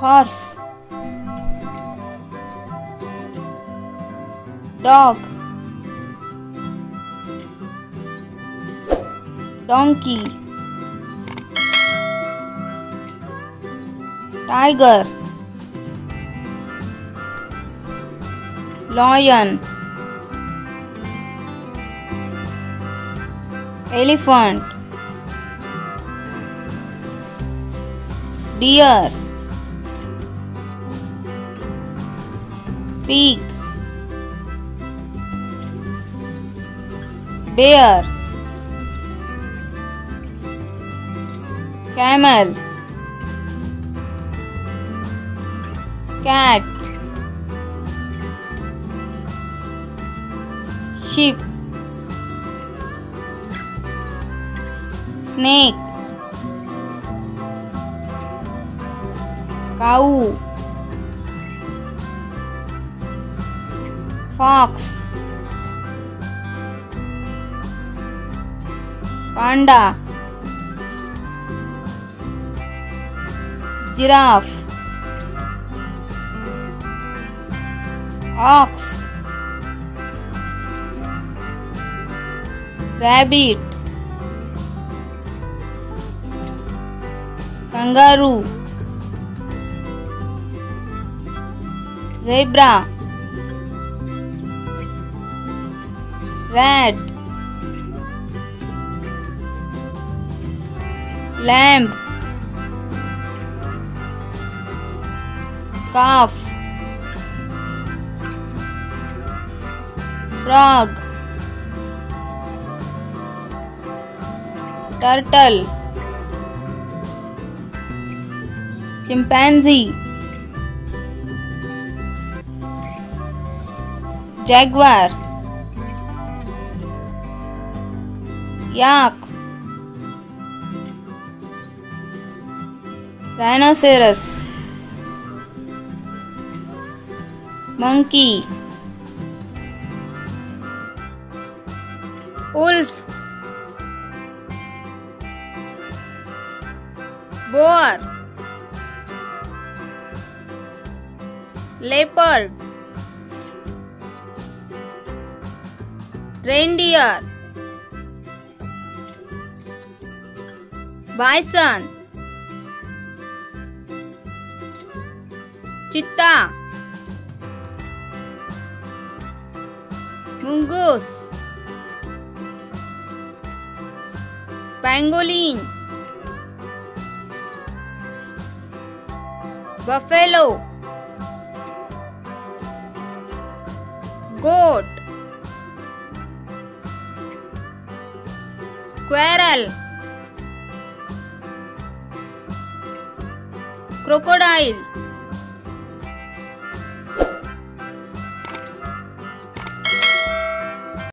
horse dog donkey tiger lion elephant deer pig bear camel cat sheep snake cow fox panda giraffe ox rabbit kangaroo zebra rat lamb calf frog turtle chimpanzee jaguar yak rhinoceros monkey wolf boar leopard reindeer bison cheetah mongoose pangolin buffalo goat squirrel crocodile